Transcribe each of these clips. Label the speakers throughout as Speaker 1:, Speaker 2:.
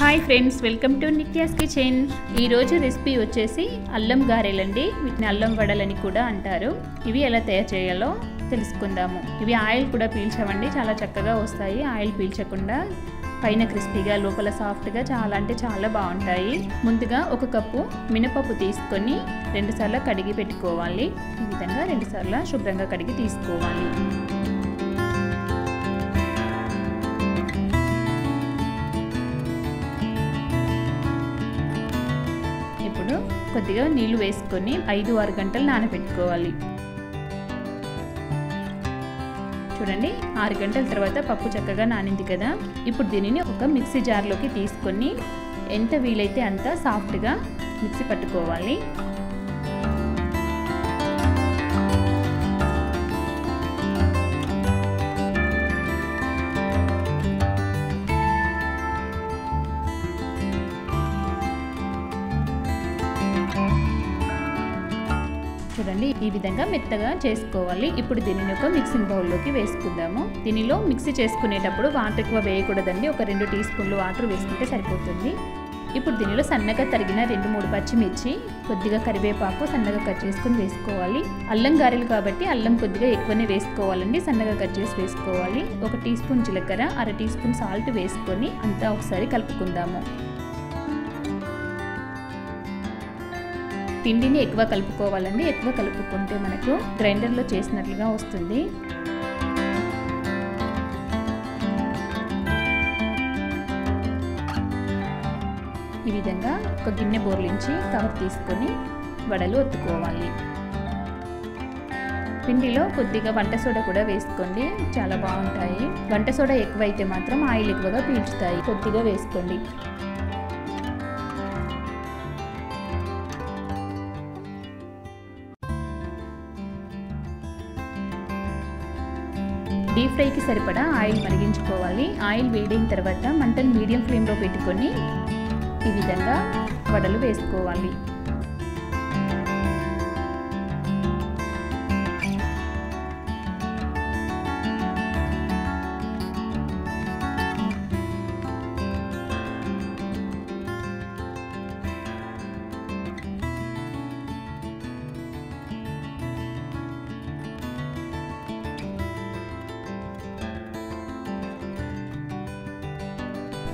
Speaker 1: Hi friends welcome to Nithya's kitchen ఈరోజు recipe వచ్చేసి అల్లం గారెలండి. వీటిని అల్లం వడలని కూడా అంటారు. ఇవి ఎలా తయారు చేయాలో తెలుసుకుందాము. ఇవి ఆయిల్ కూడా పీల్చవండి చాలా చక్కగా వస్తాయి. ఆయిల్ పీల్చకుండా పైన క్రిస్పీగా లోపల సాఫ్ట్గా చాలా అంటే చాలా బాగుంటాయి. ముందుగా ఒక కప్పు మినపప్పు తీసుకొని రెండుసార్లు కడిగి పెట్టుకోవాలి. ఈ విధంగా రెండుసార్లు శుభ్రంగా కడిగి తీసుకోవాలి. ఇప్పుడు కొద్దిగా నీళ్ళు వేసుకొని ఐదు ఆరు గంటలు నానబెట్టుకోవాలి. చూడండి ఆరు గంటల తర్వాత పప్పు చక్కగా నానింది కదా. ఇప్పుడు దీనిని ఒక మిక్సీ జార్లోకి తీసుకొని ఎంత వీలైతే అంత సాఫ్ట్గా మిక్సీ పట్టుకోవాలి. చూడండి ఈ విధంగా మెత్తగా చేసుకోవాలి. ఇప్పుడు దీనిని ఒక మిక్సింగ్ బౌల్లోకి వేసుకుందాము. దీనిలో మిక్సీ చేసుకునేటప్పుడు వాటర్ ఎక్కువ వేయకూడదండి. ఒక రెండు టీ స్పూన్లు వాటర్ వేసుకుంటే సరిపోతుంది. ఇప్పుడు దీనిలో సన్నగా తరిగిన రెండు మూడు పచ్చిమిర్చి కొద్దిగా కరివేపాకు సన్నగా కట్ చేసుకుని వేసుకోవాలి. అల్లం గారెలు కాబట్టి అల్లం కొద్దిగా ఎక్కువనే వేసుకోవాలండి. సన్నగా కట్ చేసి వేసుకోవాలి. ఒక టీ స్పూన్ జీలకర్ర అర టీ స్పూన్ సాల్ట్ వేసుకొని అంతా ఒకసారి కలుపుకుందాము. పిండిని ఎక్కువ కలుపుకోవాలండి. ఎక్కువ కలుపుకుంటే మనకు గ్రైండర్లో చేసినట్లుగా వస్తుంది. ఈ విధంగా ఒక గిన్నె బోర్లించి కవర్ తీసుకొని వడలు ఒత్తుకోవాలి. పిండిలో కొద్దిగా వంట సోడా కూడా వేసుకోండి. చాలా బాగుంటాయి. వంట సోడా ఎక్కువైతే మాత్రం ఆయిల్ ఎక్కువగా పీల్చుతాయి. కొద్దిగా వేసుకోండి. డీప్ ఫ్రైకి సరిపడా ఆయిల్ మరిగించుకోవాలి. ఆయిల్ వేడైన తర్వాత మంటను మీడియం ఫ్లేమ్లో పెట్టుకొని ఈ విధంగా వడలు వేసుకోవాలి.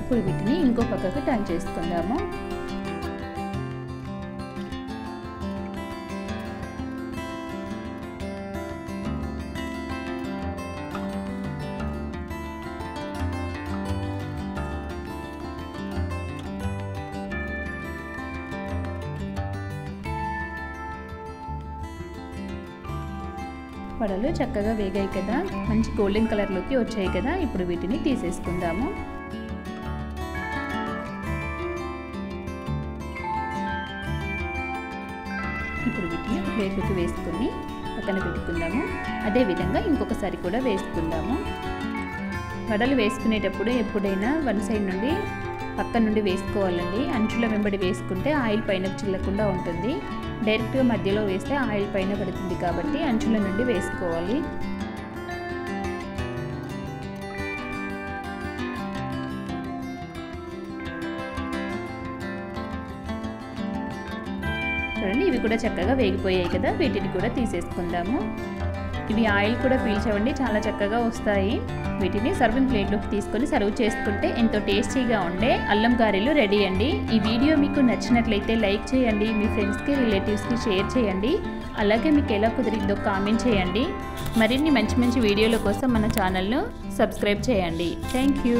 Speaker 1: ఇప్పుడు వీటిని ఇంకో పక్కకు టర్న్ చేసుకుందాము. వడలు చక్కగా వేగాయి కదా. మంచి గోల్డెన్ కలర్లోకి వచ్చాయి కదా. ఇప్పుడు వీటిని తీసేసుకుందాము. ఇప్పుడు వీటిని ప్లేట్లోకి వేసుకొని పక్కన పెట్టుకుందాము. అదేవిధంగా ఇంకొకసారి కూడా వేసుకుందాము. వడలు వేసుకునేటప్పుడు ఎప్పుడైనా వన్ సైడ్ నుండి పక్క నుండి వేసుకోవాలండి. అంచుల వెంబడి వేసుకుంటే ఆయిల్ పైన చిల్లకుండా ఉంటుంది. డైరెక్ట్గా మధ్యలో వేస్తే ఆయిల్ పైన పడుతుంది కాబట్టి అంచుల నుండి వేసుకోవాలి. చూడండి. ఇవి కూడా చక్కగా వేగిపోయాయి కదా. వీటిని కూడా తీసేసుకుందాము. ఇవి ఆయిల్ కూడా పీల్చవండి చాలా చక్కగా వస్తాయి. వీటిని సర్వింగ్ ప్లేట్లోకి తీసుకొని సర్వ్ చేసుకుంటే ఎంతో టేస్టీగా ఉండే అల్లం గారెలు రెడీ అండి. ఈ వీడియో మీకు నచ్చినట్లయితే లైక్ చేయండి. మీ ఫ్రెండ్స్కి రిలేటివ్స్కి షేర్ చేయండి. అలాగే మీకు ఎలా కుదిరిందో కామెంట్ చేయండి. మరిన్ని మంచి మంచి వీడియోల కోసం మన ఛానల్ను సబ్స్క్రైబ్ చేయండి. Thank you.